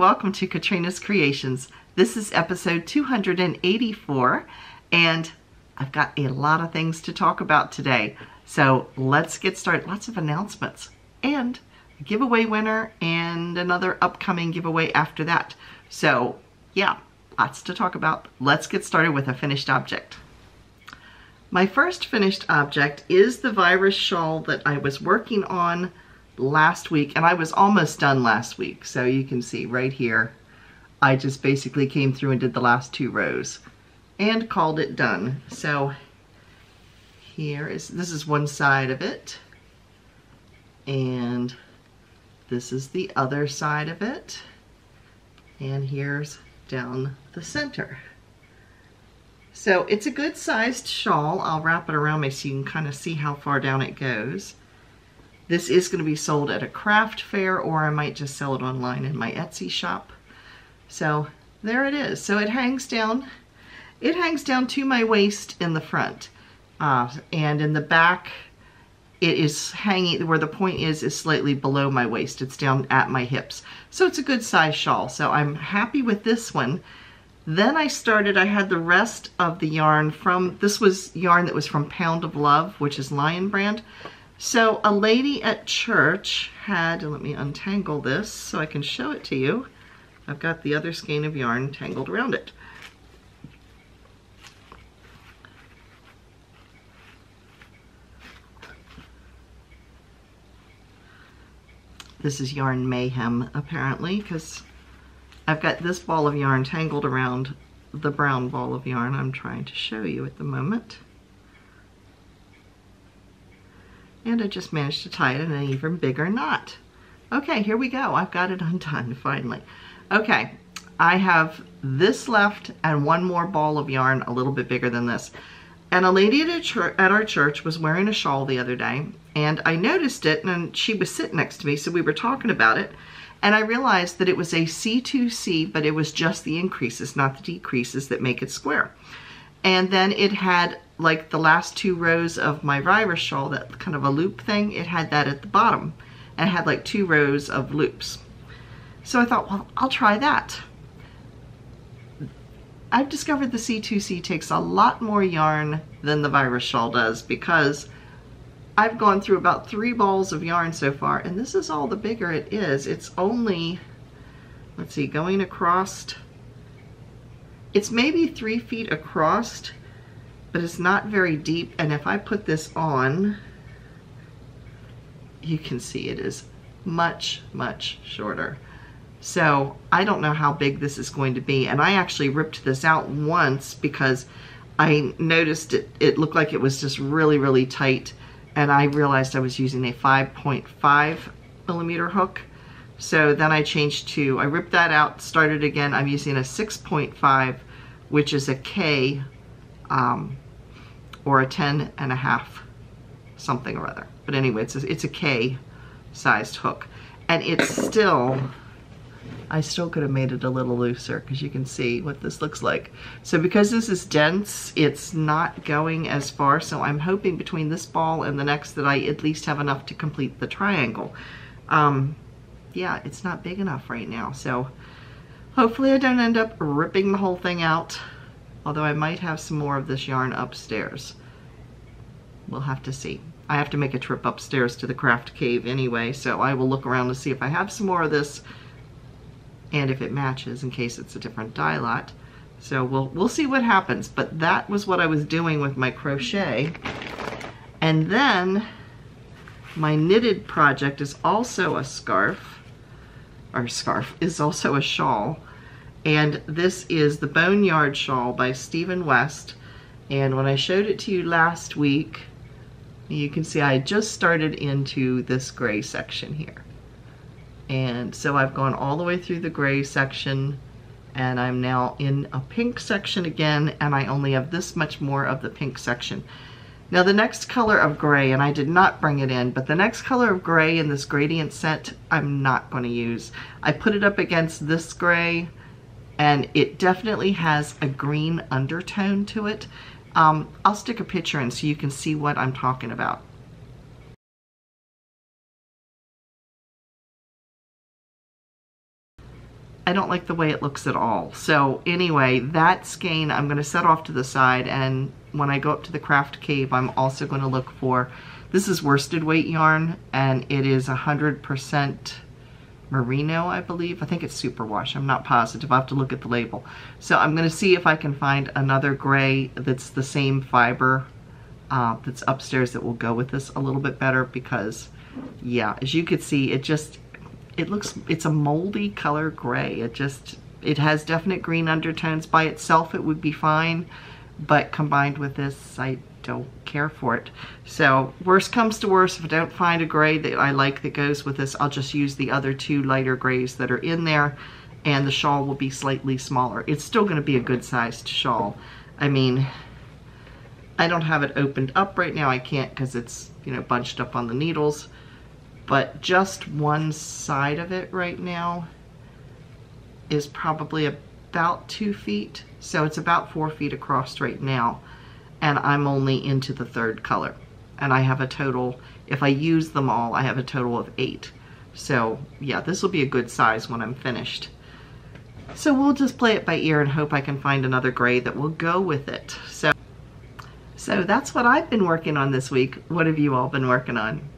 welcome to Katrina's Creations. This is episode 284 and I've got a lot of things to talk about today. So let's get started. Lots of announcements and a giveaway winner and another upcoming giveaway after that. So yeah, lots to talk about. Let's get started with a finished object. My first finished object is the virus shawl that I was working on last week and I was almost done last week. So you can see right here, I just basically came through and did the last two rows and called it done. So here is, this is one side of it and this is the other side of it and here's down the center. So it's a good sized shawl. I'll wrap it around me so you can kind of see how far down it goes. This is going to be sold at a craft fair or I might just sell it online in my Etsy shop. So there it is. So it hangs down, it hangs down to my waist in the front. Uh, and in the back, it is hanging, where the point is, is slightly below my waist. It's down at my hips. So it's a good size shawl. So I'm happy with this one. Then I started, I had the rest of the yarn from, this was yarn that was from Pound of Love, which is Lion Brand. So a lady at church had, let me untangle this so I can show it to you. I've got the other skein of yarn tangled around it. This is yarn mayhem apparently because I've got this ball of yarn tangled around the brown ball of yarn I'm trying to show you at the moment. And I just managed to tie it in an even bigger knot. Okay, here we go. I've got it undone finally. Okay, I have this left and one more ball of yarn a little bit bigger than this. And a lady at, a at our church was wearing a shawl the other day and I noticed it and she was sitting next to me so we were talking about it and I realized that it was a C2C but it was just the increases not the decreases that make it square. And then it had like the last two rows of my virus shawl, that kind of a loop thing, it had that at the bottom. And had like two rows of loops. So I thought, well, I'll try that. I've discovered the C2C takes a lot more yarn than the virus shawl does because I've gone through about three balls of yarn so far and this is all the bigger it is. It's only, let's see, going across, it's maybe three feet across but it's not very deep. And if I put this on, you can see it is much, much shorter. So I don't know how big this is going to be. And I actually ripped this out once because I noticed it, it looked like it was just really, really tight. And I realized I was using a 5.5 millimeter hook. So then I changed to, I ripped that out, started again. I'm using a 6.5, which is a K um, or a 10 and a half something or other. But anyway, it's a, it's a K sized hook. And it's still, I still could have made it a little looser because you can see what this looks like. So because this is dense, it's not going as far. So I'm hoping between this ball and the next that I at least have enough to complete the triangle. Um, yeah, it's not big enough right now. So hopefully I don't end up ripping the whole thing out although I might have some more of this yarn upstairs. We'll have to see. I have to make a trip upstairs to the craft cave anyway, so I will look around to see if I have some more of this and if it matches in case it's a different dye lot. So we'll, we'll see what happens, but that was what I was doing with my crochet. And then my knitted project is also a scarf, or scarf, is also a shawl. And this is the Boneyard Shawl by Stephen West. And when I showed it to you last week, you can see I just started into this gray section here. And so I've gone all the way through the gray section and I'm now in a pink section again and I only have this much more of the pink section. Now the next color of gray, and I did not bring it in, but the next color of gray in this gradient set, I'm not going to use. I put it up against this gray, and it definitely has a green undertone to it. Um, I'll stick a picture in so you can see what I'm talking about. I don't like the way it looks at all. So anyway, that skein I'm going to set off to the side and when I go up to the craft cave, I'm also going to look for, this is worsted weight yarn and it is 100% merino, I believe. I think it's superwash. I'm not positive. I have to look at the label. So I'm going to see if I can find another gray that's the same fiber uh, that's upstairs that will go with this a little bit better because, yeah, as you can see, it just, it looks, it's a moldy color gray. It just, it has definite green undertones. By itself, it would be fine, but combined with this, I don't care for it. So worst comes to worst, if I don't find a gray that I like that goes with this, I'll just use the other two lighter grays that are in there and the shawl will be slightly smaller. It's still gonna be a good sized shawl. I mean, I don't have it opened up right now. I can't because it's, you know, bunched up on the needles, but just one side of it right now is probably about two feet. So it's about four feet across right now and I'm only into the third color. And I have a total, if I use them all, I have a total of eight. So yeah, this will be a good size when I'm finished. So we'll just play it by ear and hope I can find another gray that will go with it. So, so that's what I've been working on this week. What have you all been working on?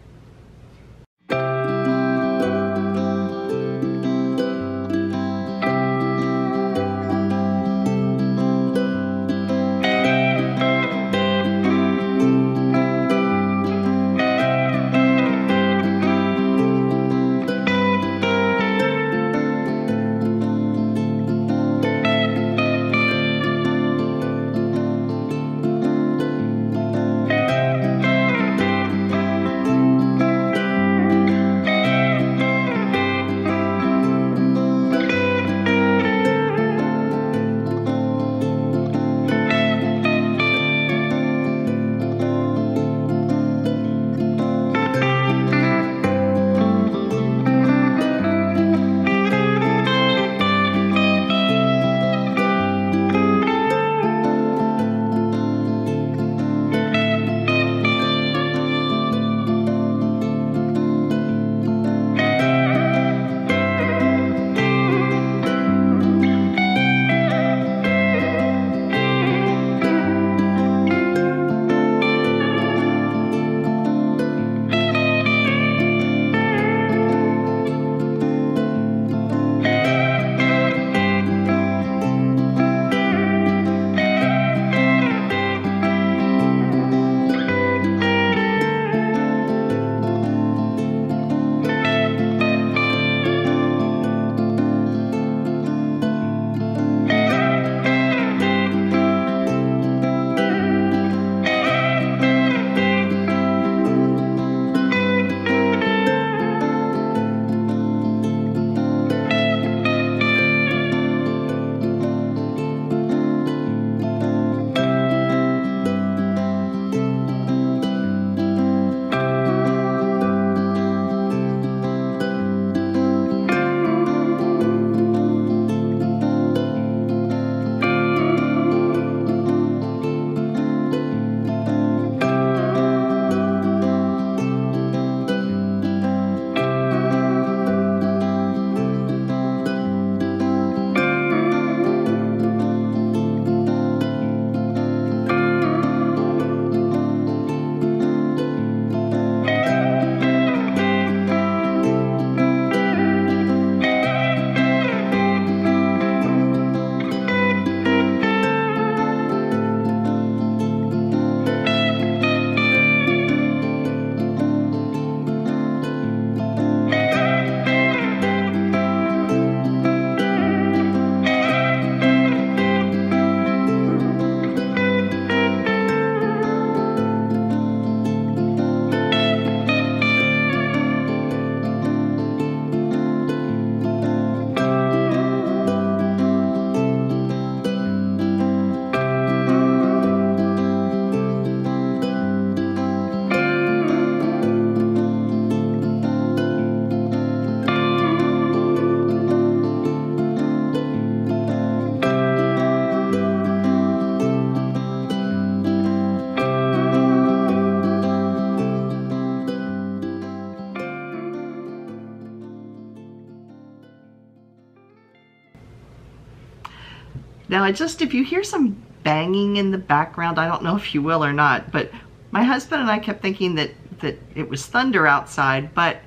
Now, I just, if you hear some banging in the background, I don't know if you will or not, but my husband and I kept thinking that, that it was thunder outside, but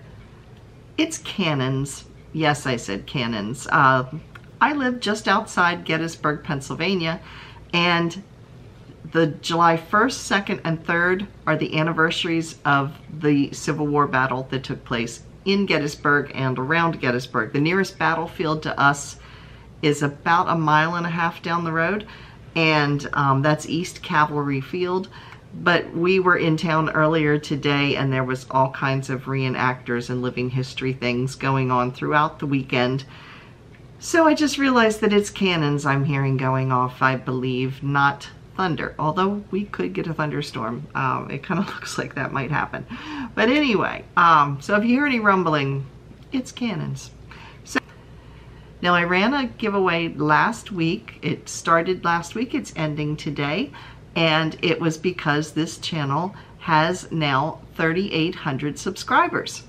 it's cannons. Yes, I said cannons. Uh, I live just outside Gettysburg, Pennsylvania, and the July 1st, 2nd, and 3rd are the anniversaries of the Civil War battle that took place in Gettysburg and around Gettysburg. The nearest battlefield to us is about a mile and a half down the road, and um, that's East Cavalry Field. But we were in town earlier today, and there was all kinds of reenactors and living history things going on throughout the weekend. So I just realized that it's cannons I'm hearing going off, I believe, not thunder. Although we could get a thunderstorm. Um, it kind of looks like that might happen. But anyway, um, so if you hear any rumbling, it's cannons. Now I ran a giveaway last week. It started last week. It's ending today. And it was because this channel has now 3,800 subscribers.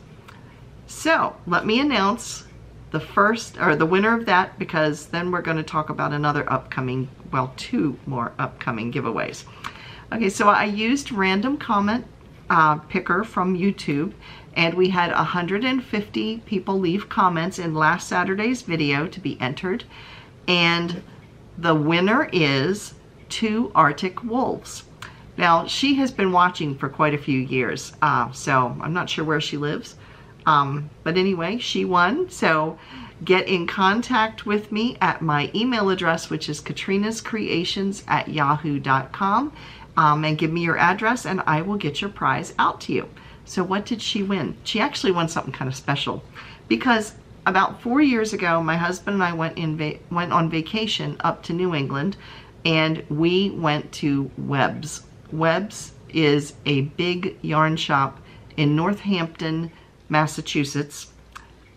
So let me announce the first or the winner of that because then we're going to talk about another upcoming, well, two more upcoming giveaways. Okay, so I used random comment uh, picker from YouTube and we had 150 people leave comments in last Saturday's video to be entered and the winner is two Arctic wolves. Now she has been watching for quite a few years uh, so I'm not sure where she lives um, but anyway, she won. So get in contact with me at my email address, which is katrinascreations at yahoo.com. Um, and give me your address and I will get your prize out to you. So what did she win? She actually won something kind of special because about four years ago, my husband and I went in went on vacation up to New England and we went to WEBS. WEBS is a big yarn shop in Northampton, Massachusetts,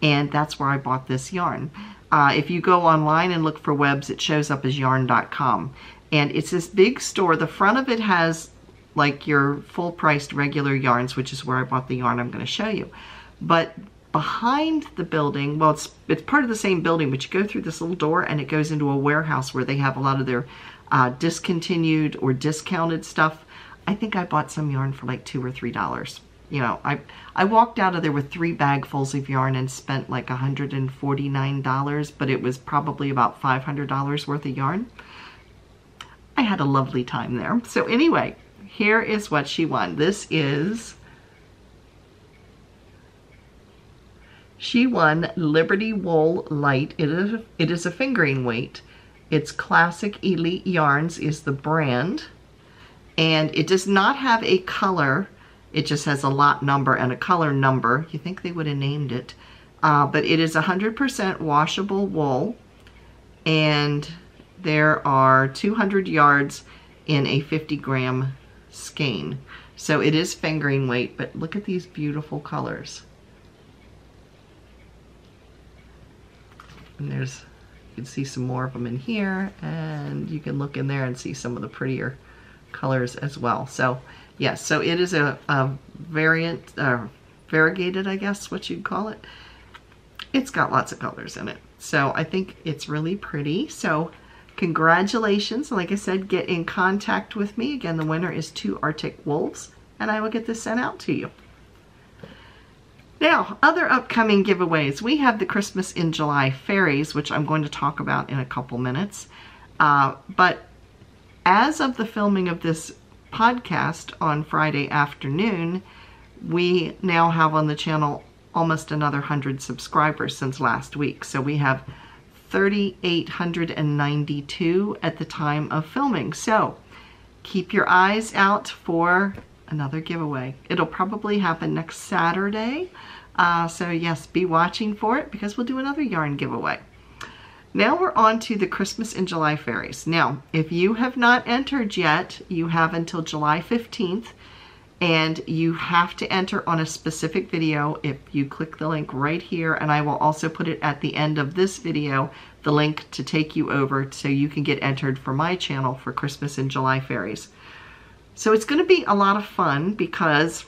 and that's where I bought this yarn. Uh, if you go online and look for WEBS, it shows up as yarn.com. And it's this big store. The front of it has like your full-priced regular yarns, which is where I bought the yarn I'm going to show you. But behind the building, well, it's, it's part of the same building, but you go through this little door and it goes into a warehouse where they have a lot of their uh, discontinued or discounted stuff. I think I bought some yarn for like two or three dollars you know, I, I walked out of there with three bagfuls of yarn and spent like $149, but it was probably about $500 worth of yarn. I had a lovely time there. So anyway, here is what she won. This is, she won Liberty Wool Light. It is, it is a fingering weight. It's Classic Elite Yarns is the brand. And it does not have a color it just has a lot number and a color number. You think they would have named it. Uh, but it is 100% washable wool. And there are 200 yards in a 50 gram skein. So it is fingering weight, but look at these beautiful colors. And there's, you can see some more of them in here, and you can look in there and see some of the prettier colors as well. So Yes, so it is a, a variant, uh, variegated, I guess, what you'd call it. It's got lots of colors in it. So I think it's really pretty. So congratulations. Like I said, get in contact with me. Again, the winner is two Arctic Wolves, and I will get this sent out to you. Now, other upcoming giveaways. We have the Christmas in July fairies, which I'm going to talk about in a couple minutes. Uh, but as of the filming of this podcast on Friday afternoon, we now have on the channel almost another 100 subscribers since last week. So we have 3,892 at the time of filming. So keep your eyes out for another giveaway. It'll probably happen next Saturday. Uh, so yes, be watching for it because we'll do another yarn giveaway. Now we're on to the Christmas in July fairies. Now, if you have not entered yet, you have until July 15th and you have to enter on a specific video if you click the link right here and I will also put it at the end of this video the link to take you over so you can get entered for my channel for Christmas in July fairies. So it's going to be a lot of fun because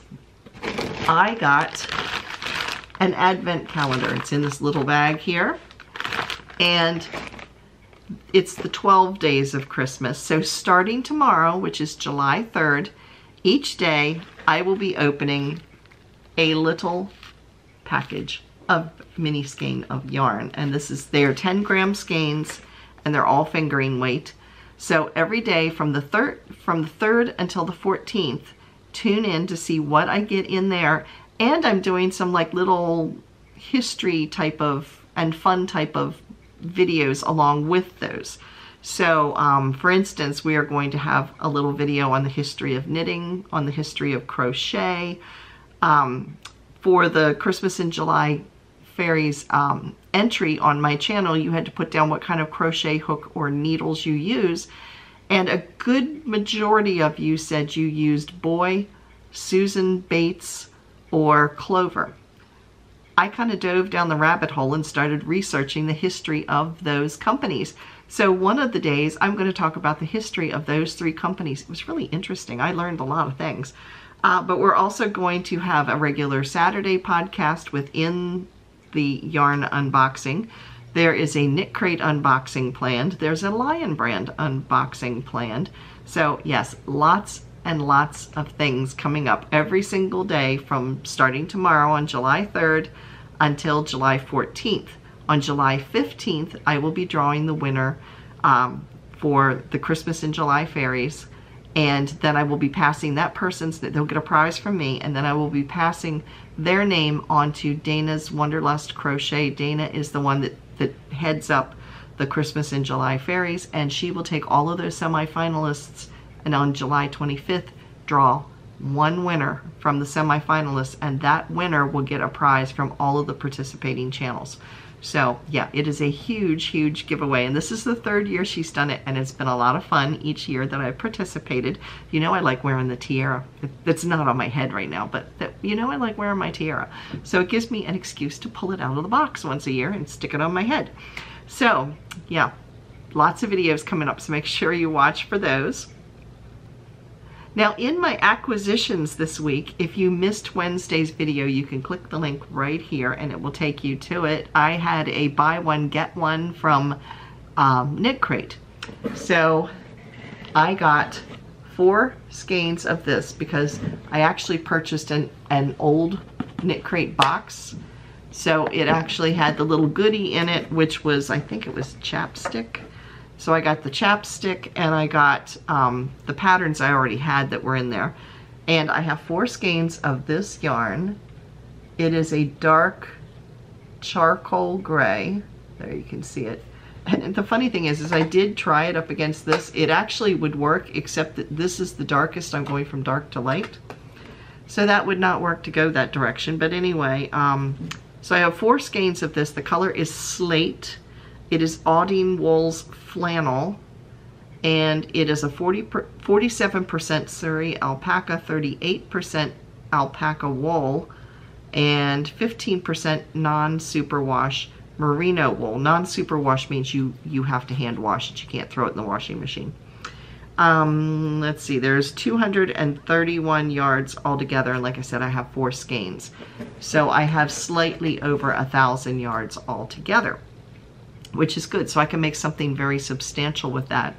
I got an advent calendar. It's in this little bag here. And it's the 12 days of Christmas. So starting tomorrow, which is July 3rd, each day I will be opening a little package of mini skein of yarn. And this is, they are 10 gram skeins and they're all fingering weight. So every day from the third, from the 3rd until the 14th, tune in to see what I get in there. And I'm doing some like little history type of and fun type of videos along with those. So um, for instance, we are going to have a little video on the history of knitting, on the history of crochet. Um, for the Christmas in July Fairies um, entry on my channel, you had to put down what kind of crochet hook or needles you use. And a good majority of you said you used Boye, Susan Bates, or Clover. I kind of dove down the rabbit hole and started researching the history of those companies. So one of the days I'm going to talk about the history of those three companies. It was really interesting. I learned a lot of things. Uh, but we're also going to have a regular Saturday podcast within the yarn unboxing. There is a Knit Crate unboxing planned. There's a Lion Brand unboxing planned. So yes, lots and lots of things coming up every single day from starting tomorrow on July 3rd until July 14th. On July 15th, I will be drawing the winner um, for the Christmas in July Fairies and then I will be passing that person's, that they'll get a prize from me, and then I will be passing their name on to Dana's Wonderlust Crochet. Dana is the one that, that heads up the Christmas in July Fairies, and she will take all of those semifinalists, and on July 25th, draw one winner from the semifinalists, and that winner will get a prize from all of the participating channels. So yeah, it is a huge, huge giveaway. And this is the third year she's done it and it's been a lot of fun each year that I've participated. You know I like wearing the tiara. It's not on my head right now, but that, you know I like wearing my tiara. So it gives me an excuse to pull it out of the box once a year and stick it on my head. So yeah, lots of videos coming up, so make sure you watch for those. Now in my acquisitions this week, if you missed Wednesday's video, you can click the link right here and it will take you to it. I had a buy one, get one from um, Knit Crate. So I got four skeins of this because I actually purchased an, an old Knit Crate box. So it actually had the little goodie in it, which was, I think it was chapstick. So I got the chapstick and I got um, the patterns I already had that were in there. And I have four skeins of this yarn. It is a dark charcoal gray. There you can see it. And the funny thing is, is I did try it up against this. It actually would work, except that this is the darkest. I'm going from dark to light. So that would not work to go that direction. But anyway, um, so I have four skeins of this. The color is slate. It is Aldine Wools flannel and it is a 40 47% Suri alpaca, 38% alpaca wool, and 15% non-superwash merino wool. Non-superwash means you, you have to hand wash it. You can't throw it in the washing machine. Um, let's see, there's 231 yards altogether. And like I said, I have four skeins. So I have slightly over a thousand yards altogether which is good. So I can make something very substantial with that.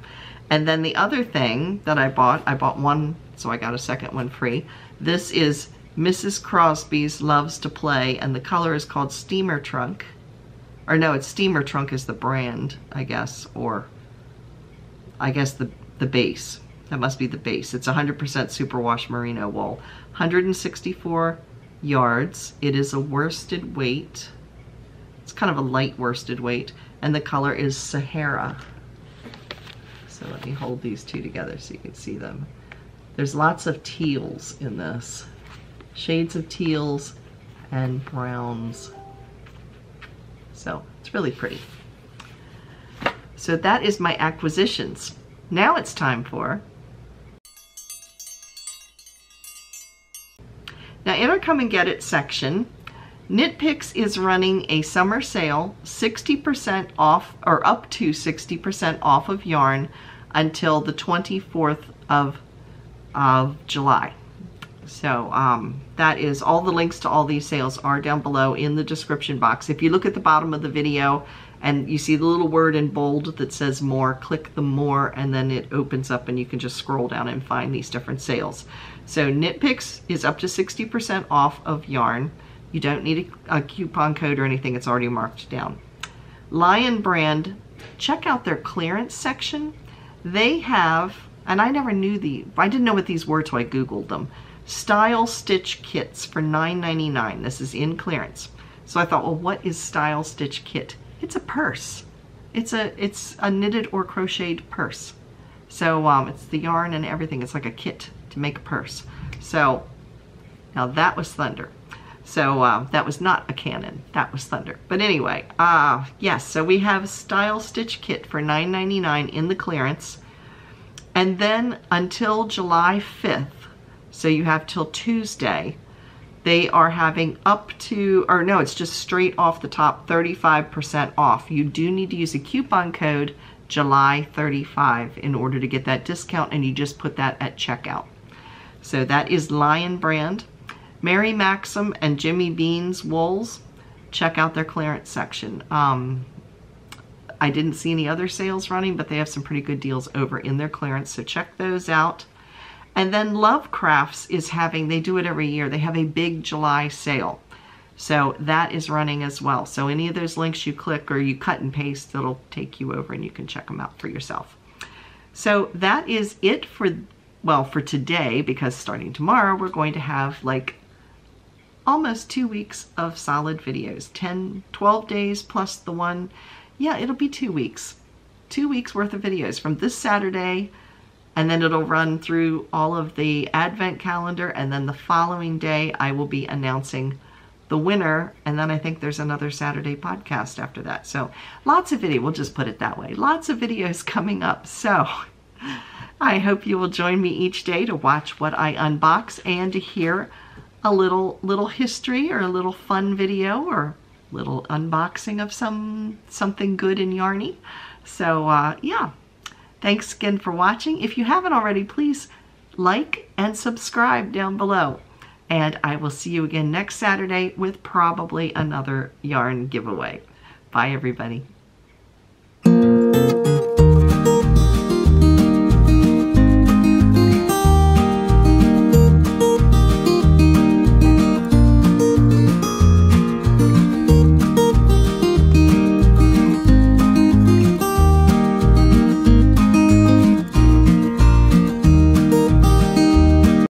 And then the other thing that I bought, I bought one, so I got a second one free. This is Mrs. Crosby's Loves to Play, and the color is called Steamer Trunk. Or no, it's Steamer Trunk is the brand, I guess, or I guess the, the base. That must be the base. It's 100% superwash merino wool. 164 yards. It is a worsted weight. It's kind of a light worsted weight and the color is Sahara. So let me hold these two together so you can see them. There's lots of teals in this. Shades of teals and browns. So it's really pretty. So that is my acquisitions. Now it's time for Now in our come and get it section, Knit Picks is running a summer sale, 60% off or up to 60% off of yarn until the 24th of, of July. So um, that is all the links to all these sales are down below in the description box. If you look at the bottom of the video and you see the little word in bold that says more, click the more, and then it opens up and you can just scroll down and find these different sales. So Knit Picks is up to 60% off of yarn. You don't need a, a coupon code or anything, it's already marked down. Lion Brand, check out their clearance section. They have, and I never knew the, I didn't know what these were till I Googled them. Style Stitch Kits for $9.99. This is in clearance. So I thought, well, what is Style Stitch Kit? It's a purse. It's a it's a knitted or crocheted purse. So um, it's the yarn and everything. It's like a kit to make a purse. So now that was Thunder. So uh, that was not a Cannon. That was Thunder. But anyway, uh, yes, so we have Style Stitch Kit for $9.99 in the clearance. And then until July 5th, so you have till Tuesday, they are having up to, or no, it's just straight off the top, 35% off. You do need to use a coupon code July 35 in order to get that discount, and you just put that at checkout. So that is Lion Brand. Mary Maxim and Jimmy Beans Wools, check out their clearance section. Um, I didn't see any other sales running, but they have some pretty good deals over in their clearance, so check those out. And then Lovecrafts is having, they do it every year, they have a big July sale. So that is running as well. So any of those links you click or you cut and paste, it'll take you over and you can check them out for yourself. So that is it for, well, for today, because starting tomorrow, we're going to have like almost two weeks of solid videos. 10, 12 days plus the one, yeah, it'll be two weeks. Two weeks worth of videos from this Saturday and then it'll run through all of the advent calendar and then the following day I will be announcing the winner and then I think there's another Saturday podcast after that. So lots of video, we'll just put it that way. Lots of videos coming up. So I hope you will join me each day to watch what I unbox and to hear a little little history or a little fun video or little unboxing of some something good and yarny. So uh, yeah, Thanks again for watching. If you haven't already, please like and subscribe down below. And I will see you again next Saturday with probably another yarn giveaway. Bye, everybody.